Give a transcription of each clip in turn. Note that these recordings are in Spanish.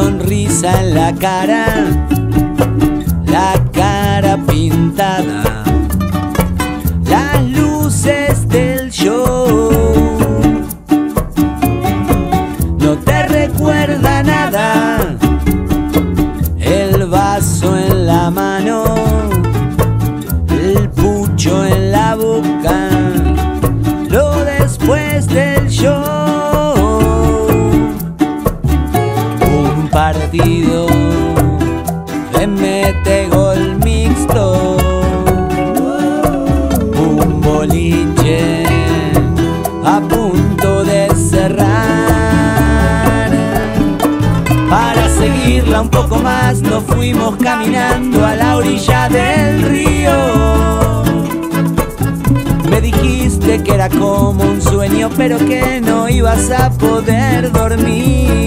sonrisa en la cara, la cara pintada, las luces del show. No te recuerda nada, el vaso en la mano, el pucho en la boca, lo después del show. Partido mete gol mixto, un boliche a punto de cerrar. Para seguirla un poco más nos fuimos caminando a la orilla del río. Me dijiste que era como un sueño, pero que no ibas a poder dormir.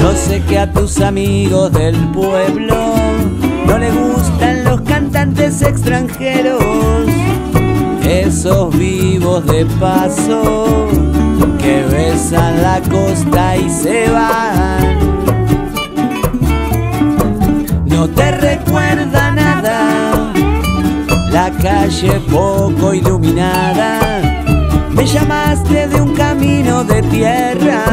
Yo sé que a tus amigos del pueblo no les gustan los cantantes extranjeros, esos vivos de paso que besan la costa y se van. No te recuerda nada, la calle poco iluminada. Me llamaste de un camino de tierra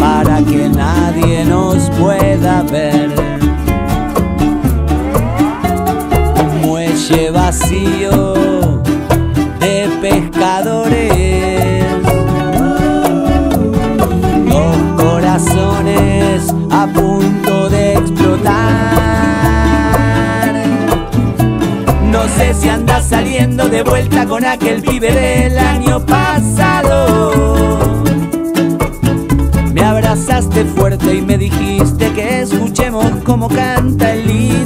para que nadie nos pueda ver. Un muelle vacío de pescadores. Dos corazones a vuelta con aquel pibe del año pasado. Me abrazaste fuerte y me dijiste que escuchemos cómo canta el lito.